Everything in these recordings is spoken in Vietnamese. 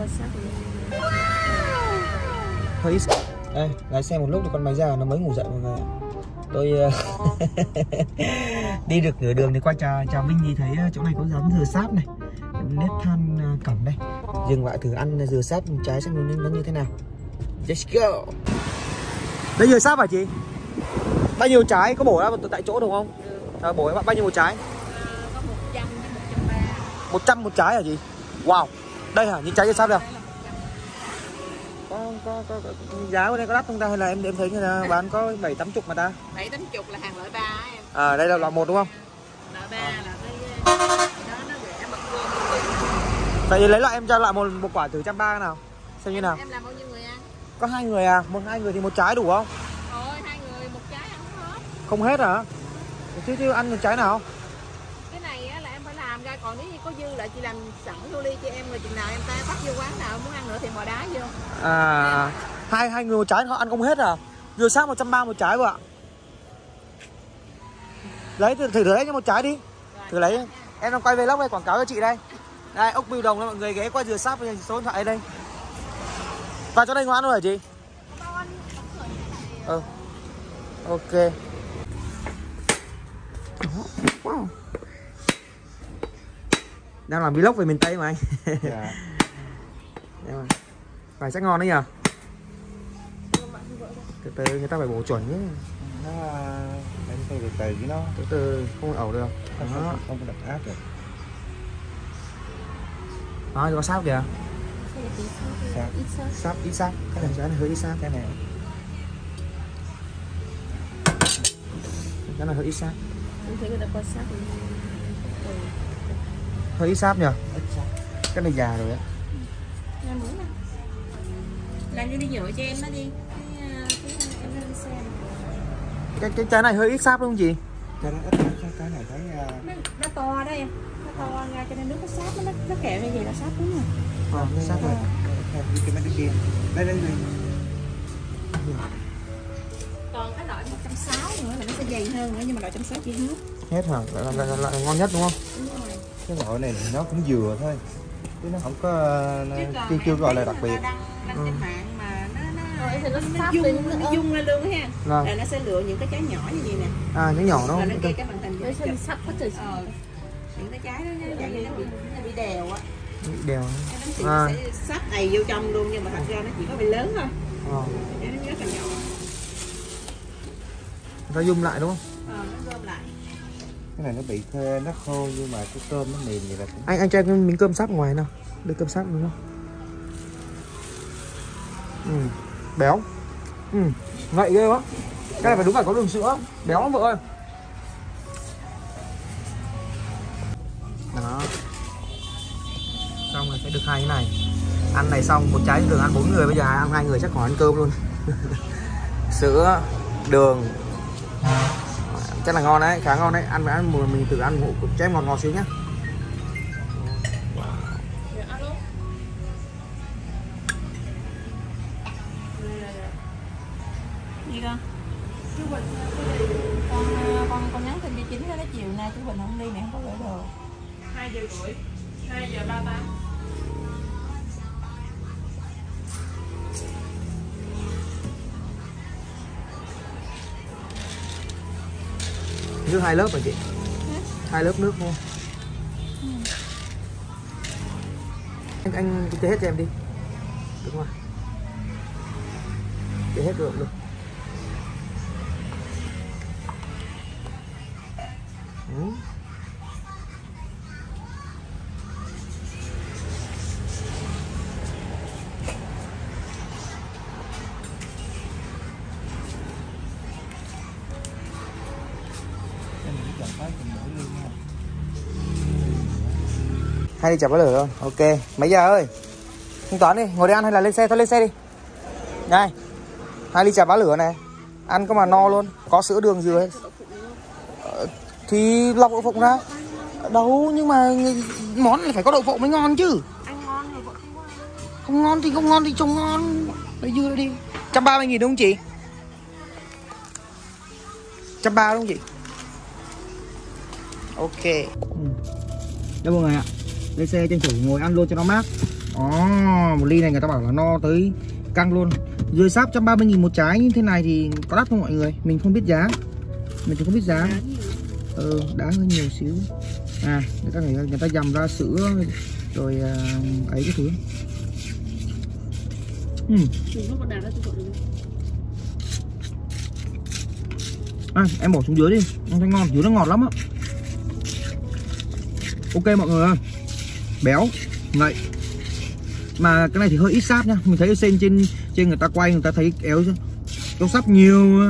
quan sát hơi ít. Đây lái xe một lúc thì con máy già nó mới ngủ dậy mọi người tôi ờ, đi được nửa đường thì qua chào chào Minh thì thấy ờ, chỗ này có dám dừa sáp này nếp than ờ, cẩm đây dừng lại thử ăn dừa sáp trái xem nó, nó như thế nào. Let's go. Đây dừa sáp hả chị? Bao nhiêu trái? Có bổ ra tại chỗ đúng không? À, bổ bao nhiêu một trái? Có 100 với 130 100 một trái hả chị? Wow đây hả? Những trái dừa sáp đây? Có, có, có, có giá ở đây có đắt không ta? Hay là em em thấy người ta bán có bảy tám chục mà ta? 7 80 là hàng loại 3 em. À đây là loại một đúng không? Loại 3 là cái đó nó rẻ bật luôn vậy lấy lại em cho lại một một quả thử trăm ba nào. Xem như nào. em làm bao nhiêu người ăn? Có hai người à? Một hai người thì một trái đủ không? Thôi hai người một trái ăn không hết. Không hết hả? Chứ chứ ăn một trái nào cái này á, là em phải làm ra còn nếu như có dư lại chị làm sẵn vô ly cho em rồi chừng nào em ta bắt vô quán nào muốn ăn nữa thì mò đá vô. À hai hai người một trái họ ăn không hết à? Vừa sáng một trăm ba một trái vợ ạ lấy thử thử lấy cho một trái đi. Thử lấy. Em đang quay vlog đây, quảng cáo cho chị đây. Đây ốc bưu đồng là mọi người ghé qua dừa sáp với số điện thoại đây. Vào chỗ đây ngoan rồi hả chị? Ừ. Ok. Wow đang làm vlog về miền tây mà anh. Dạ. Phải chắc ngon đấy nhờ. Từ từ người ta phải bổ chuẩn nhé. Nó em từ từ với nó. Từ từ không ẩu được. Không, Đó, không, không có đập áp được. Đó có sáp kìa. Sáp, ít sáp. Cái này này hơi ít sáp. Cái này. Cái này hơi ít sáp. Thấy người ta quan sát Hơi ít sáp sao Cái này già rồi á. Em muốn nè. Làm đi nhựa cho em nó đi. Cái, ờ, cái em lên xe cái, cái trái này hơi ít sáp đúng không chị? ít cái cái- cái này thấy à, nó, nó to đó em. Nó to ra cho nên nước nó sát nó nó kẹo như vậy là sát đúng rồi. Ờ, ít sáp rồi. cái mấy cái kia. Đây đây đây. Còn cái loại 160 nữa là nó sẽ dày hơn nữa nhưng mà loại 160 chỉ hết Hết hả? Là, là, là, là ngon nhất đúng không? đúng rồi cái loại này thì nó cũng vừa thôi. Chứ nó không có nó, chưa chưa gọi là đặc biệt. ta đăng, trên mạng mà nó nó Rồi thì nó nó sắp dung lên nó dung lên luôn ha. Vâng. Là nó sẽ lựa những cái trái nhỏ như vậy nè. À, cái nhỏ đúng là nó ghi cái màn hình chụp. sao sắp quá trời ờ những cái trái đó nó dạng như nó bị nó bị đèo á. Xì À. nó sẽ sắp đầy vô trong luôn nhưng mà thật ra nó chỉ có bị lớn thôi. Ờ, nó rất là nhỏ. Ta dung lại đúng không? ờ nó gom lại cái này nó bị khê nó khô nhưng mà cái cơm nó mềm vậy là cũng Anh anh cho em cái miếng cơm sáp ngoài nào. Đưa cơm sáp đúng không? Ừ, béo. Ừ, ngậy ghê quá. Cái này phải đúng phải có đường sữa. Béo lắm vợ ơi. Đó. Xong rồi sẽ được hai cái này. Ăn này xong một trái thường ăn bốn người. Bây giờ ăn hai người chắc khỏi ăn cơm luôn. Sữa Đường chắc là ngon đấy khá ngon đấy. Ăn phải ăn mùa mình tự ăn hộ cho chém ngọt ngọt xíu nhá. Chú Bình, ờ, con con nhắn tin đi chín nó chiều nay chú Bình không đi mẹ không có gửi đồ. 2 giờ rưỡi 2 giờ 38 Nước hai lớp hả chị? Hai lớp nước luôn Anh anh chế hết cho em đi. Đúng rồi Chế hết được được. Ừ. Hai ly chả bá lửa thôi Ok. Mấy giờ ơi? Thanh toán đi Ngồi đây ăn hay là lên xe? Thôi lên xe đi. Này Hai ly chả bá lửa này. Ăn có mà no luôn. Có sữa đường dừa. Ờ, Thì lọc đậu phộng ra. Đâu nhưng mà Món này phải có đậu phộng mới ngon chứ. Ăn ngon rồi vẫn không ăn Không ngon thì không ngon thì trông ngon. Lấy dưa đi. 130 nghìn đúng không chị? 130 đúng không chị? Ok. Đâu mọi người ạ Lên xe tranh thủ ngồi ăn luôn cho nó mát. Ồ, một ly này người ta bảo là no tới căng luôn. Dưới sáp 130 nghìn một trái như thế này thì có đắt không mọi người? Mình không biết giá. Mình thì không biết giá. Ừ, đá hơi nhiều xíu. À, người ta, người, người ta dầm ra sữa Rồi à, ấy cái thứ. Được À, em bỏ xuống dưới đi. Nó thấy ngon, dưới nó ngọt lắm á. Ok mọi người ơi Béo, ngậy Mà cái này thì hơi ít sáp nha. Mình thấy ở trên trên trên người ta quay người ta thấy éo chứ. Kéo sáp nhiều.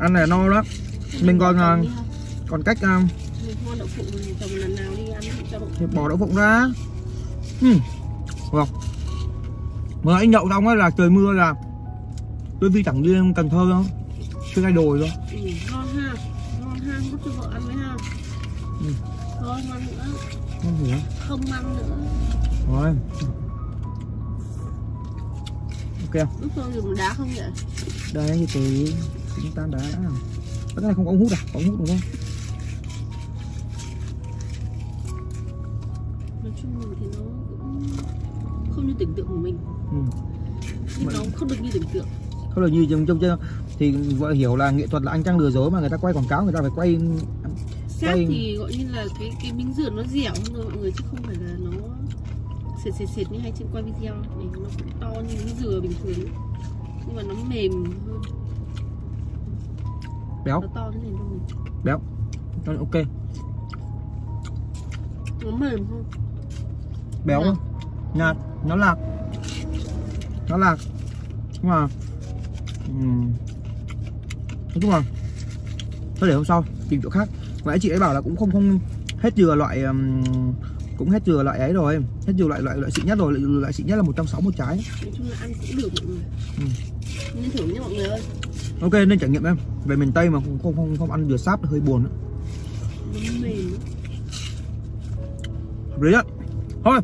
Ăn này no lắm. Mình còn à, còn cách à, thì bỏ đậu phộng ra. Ừ. Không? Mà anh nhậu xong ấy là trời mưa là Tôi đi chẳng đi Cần Thơ đâu Chưa thay đồi đâu Ừ, ngon ha. Ngon ha, cho vợ ăn với ha. Ừ. Thôi không ăn nữa Không Không ăn nữa Rồi Ok Lúc tôi dùng đá không vậy? Đây thì từ Chúng ta đã Cái này không có ống hút à? Có ống hút đúng không? Nói chung thì nó cũng không như tưởng tượng của mình Ừ. Nhưng Vậy- nó không được như tưởng tượng Không là như trong trong trong thì vợ hiểu là nghệ thuật là anh trang lừa dối mà người ta quay quảng cáo người ta phải quay Sát Quay- thì gọi như là cái cái miếng dừa nó dẻo hơn rồi mọi người chứ không phải là nó sệt sệt sệt như hay trên quay video. Này nó cũng to như miếng dừa bình thường nhưng mà nó mềm hơn. Béo. Nó to thế này thôi. Béo. Ok. Nó mềm hơn. Béo Nhạt. nhạt nó lạc. Nó lạc. Nhưng mà ừm, nói chung là thôi để hôm sau tìm chỗ khác và chị ấy bảo là cũng không không hết dừa loại ừm, cũng hết dừa loại ấy rồi. Hết dừa loại loại loại xịn nhất rồi loại, loại xịn nhất là 160 một trái. Nói chung là ăn cũng được mọi người. Ừ. nên thử nhé mọi người ơi. Ok nên trải nghiệm em. Về miền tây mà không không không, không ăn dừa sáp hơi buồn nữa. hợp lý đấy. Thôi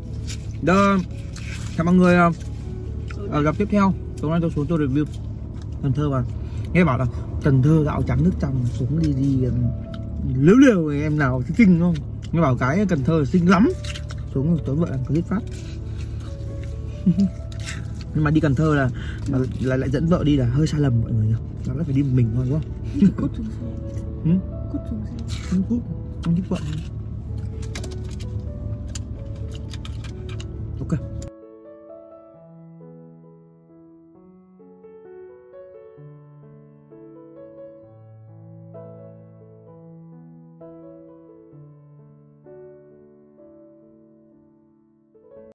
giờ chào mọi người ở gặp tiếp theo. Tối nay tôi xuống tôi review Cần Thơ và nghe bảo là Cần Thơ gạo trắng nước trong xuống đi đi um, liếu liều em nào xinh không? Nghe bảo cái Cần Thơ xinh lắm. Xuống tối vợ làm clip phát. Nhưng mà đi Cần Thơ là mà lại lại dẫn vợ đi là hơi sai lầm mọi người nhỉ? Là phải đi một mình thôi đúng không? Cút xuống xe. Cút xuống xe. Cút. Không thích vợ